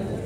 Amen.